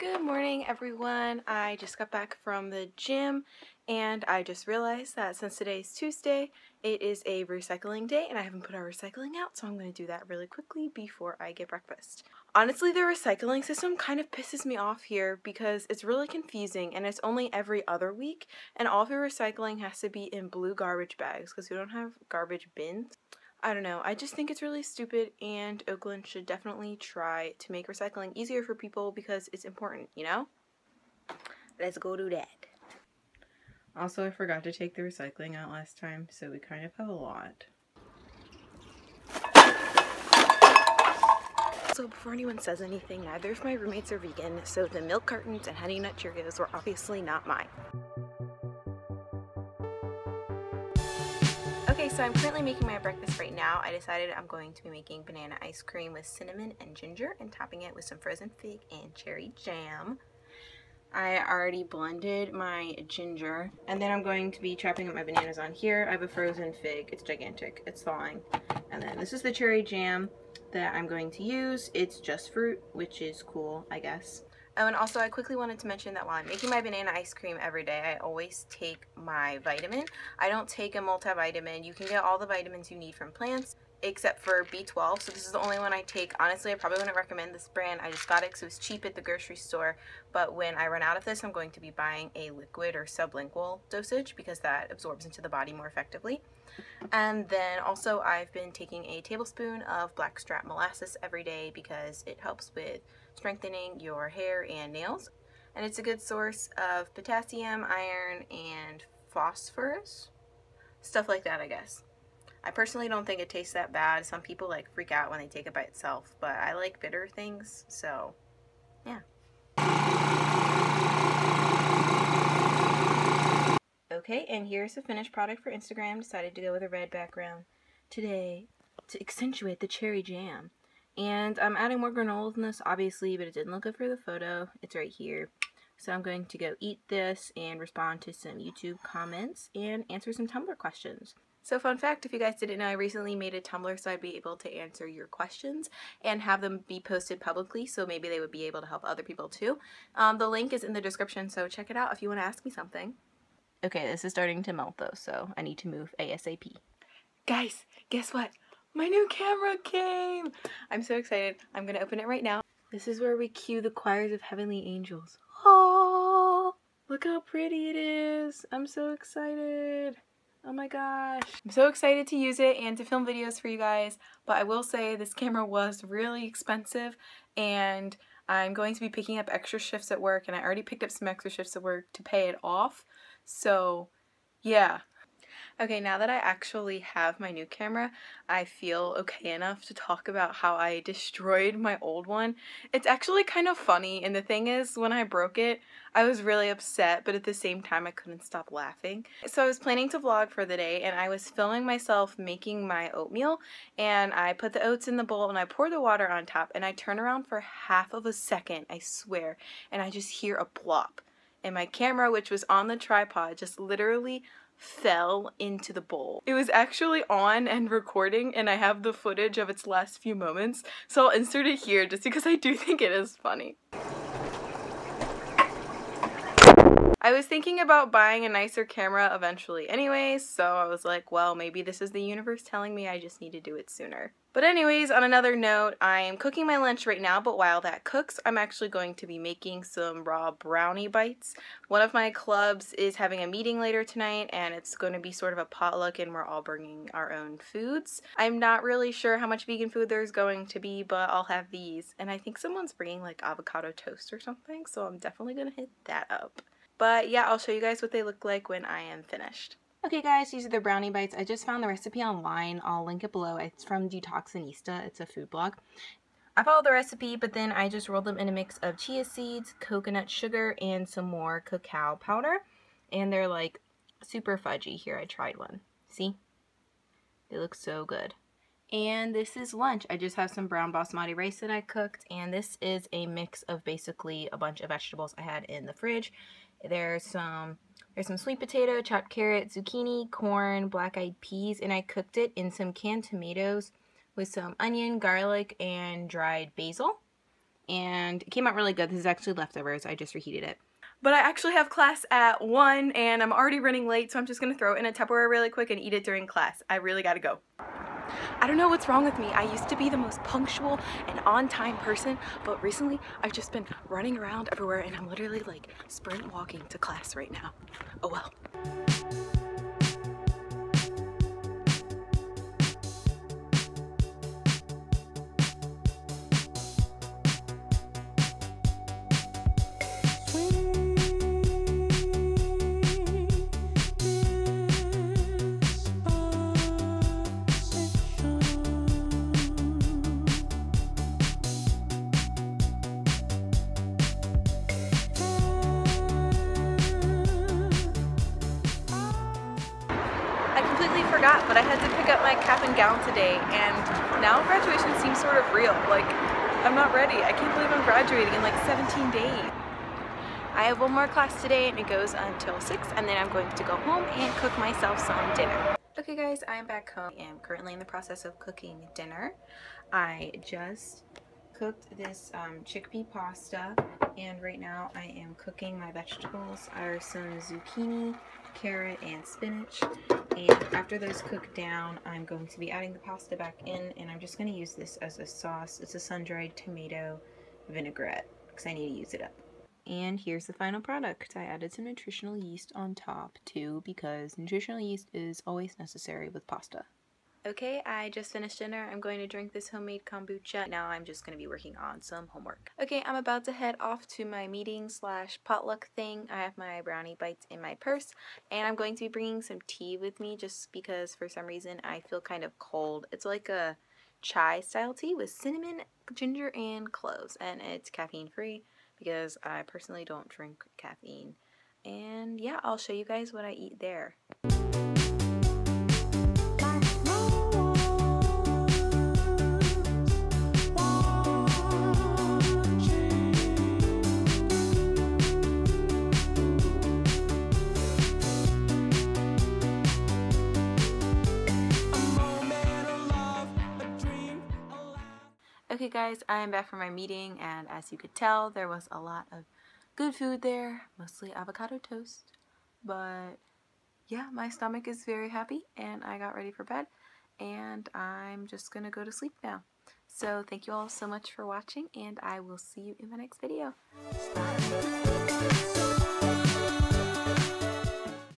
Good morning, everyone. I just got back from the gym and I just realized that since today's Tuesday, it is a recycling day and I haven't put our recycling out, so I'm going to do that really quickly before I get breakfast. Honestly, the recycling system kind of pisses me off here because it's really confusing and it's only every other week, and all of your recycling has to be in blue garbage bags because we don't have garbage bins. I don't know. I just think it's really stupid, and Oakland should definitely try to make recycling easier for people because it's important, you know? Let's go do that. Also, I forgot to take the recycling out last time, so we kind of have a lot. So before anyone says anything, neither of my roommates are vegan, so the milk cartons and Honey Nut Cheerios were obviously not mine. So I'm currently making my breakfast right now. I decided I'm going to be making banana ice cream with cinnamon and ginger and topping it with some frozen fig and cherry jam. I already blended my ginger and then I'm going to be chopping up my bananas on here. I have a frozen fig. It's gigantic. It's thawing. And then this is the cherry jam that I'm going to use. It's just fruit, which is cool, I guess. Oh, and also I quickly wanted to mention that while I'm making my banana ice cream every day, I always take my vitamin. I don't take a multivitamin. You can get all the vitamins you need from plants except for B12. So this is the only one I take. Honestly, I probably wouldn't recommend this brand. I just got it because it was cheap at the grocery store. But when I run out of this, I'm going to be buying a liquid or sublingual dosage because that absorbs into the body more effectively. And then also I've been taking a tablespoon of blackstrap molasses every day because it helps with strengthening your hair and nails. And it's a good source of potassium, iron, and phosphorus. Stuff like that, I guess. I personally don't think it tastes that bad. Some people like freak out when they take it by itself, but I like bitter things, so yeah. Okay, and here's the finished product for Instagram. Decided to go with a red background today to accentuate the cherry jam. And I'm adding more granola than this, obviously, but it didn't look good for the photo. It's right here. So I'm going to go eat this and respond to some YouTube comments and answer some Tumblr questions. So fun fact, if you guys didn't know, I recently made a Tumblr so I'd be able to answer your questions and have them be posted publicly so maybe they would be able to help other people too. Um, the link is in the description, so check it out if you want to ask me something. Okay, this is starting to melt though, so I need to move ASAP. Guys, guess what? My new camera came! I'm so excited. I'm going to open it right now. This is where we cue the choirs of heavenly angels. Oh, look how pretty it is. I'm so excited. Oh my gosh. I'm so excited to use it and to film videos for you guys, but I will say this camera was really expensive and I'm going to be picking up extra shifts at work and I already picked up some extra shifts at work to pay it off. So yeah, Okay, now that I actually have my new camera, I feel okay enough to talk about how I destroyed my old one. It's actually kind of funny, and the thing is, when I broke it, I was really upset, but at the same time, I couldn't stop laughing. So I was planning to vlog for the day, and I was filming myself making my oatmeal, and I put the oats in the bowl, and I pour the water on top, and I turn around for half of a second, I swear, and I just hear a plop. And my camera, which was on the tripod, just literally fell into the bowl. It was actually on and recording and I have the footage of its last few moments so I'll insert it here just because I do think it is funny. I was thinking about buying a nicer camera eventually anyways, so I was like, well, maybe this is the universe telling me I just need to do it sooner. But anyways, on another note, I am cooking my lunch right now, but while that cooks, I'm actually going to be making some raw brownie bites. One of my clubs is having a meeting later tonight, and it's going to be sort of a potluck, and we're all bringing our own foods. I'm not really sure how much vegan food there's going to be, but I'll have these. And I think someone's bringing like avocado toast or something, so I'm definitely going to hit that up. But yeah, I'll show you guys what they look like when I am finished. Okay guys, these are the brownie bites. I just found the recipe online. I'll link it below. It's from Detoxinista. It's a food blog. I followed the recipe, but then I just rolled them in a mix of chia seeds, coconut sugar, and some more cacao powder. And they're like super fudgy. Here, I tried one. See? They look so good. And this is lunch. I just have some brown basmati rice that I cooked. And this is a mix of basically a bunch of vegetables I had in the fridge. There's some there's some sweet potato, chopped carrot, zucchini, corn, black-eyed peas, and I cooked it in some canned tomatoes with some onion, garlic, and dried basil. and it came out really good. This is actually leftovers. I just reheated it. But I actually have class at 1 and I'm already running late, so I'm just going to throw it in a Tupperware really quick and eat it during class. I really got to go. I don't know what's wrong with me. I used to be the most punctual and on-time person, but recently I've just been running around everywhere and I'm literally like sprint walking to class right now. Oh well. Completely forgot, but I had to pick up my cap and gown today, and now graduation seems sort of real. Like, I'm not ready. I can't believe I'm graduating in like 17 days. I have one more class today and it goes until 6 and then I'm going to go home and cook myself some dinner. Okay guys, I'm back home. I am currently in the process of cooking dinner. I just cooked this um, chickpea pasta and right now I am cooking my vegetables. Are some zucchini, carrot, and spinach. And after those cook down, I'm going to be adding the pasta back in and I'm just going to use this as a sauce. It's a sun-dried tomato vinaigrette because I need to use it up. And here's the final product. I added some nutritional yeast on top too because nutritional yeast is always necessary with pasta. Okay, I just finished dinner. I'm going to drink this homemade kombucha. Now I'm just going to be working on some homework. Okay, I'm about to head off to my meeting slash potluck thing. I have my brownie bites in my purse and I'm going to be bringing some tea with me just because for some reason I feel kind of cold. It's like a chai style tea with cinnamon, ginger, and cloves and it's caffeine free because I personally don't drink caffeine. And yeah, I'll show you guys what I eat there. Okay guys, I am back from my meeting and as you could tell there was a lot of good food there, mostly avocado toast. But yeah, my stomach is very happy and I got ready for bed and I'm just gonna go to sleep now. So thank you all so much for watching and I will see you in my next video. Bye.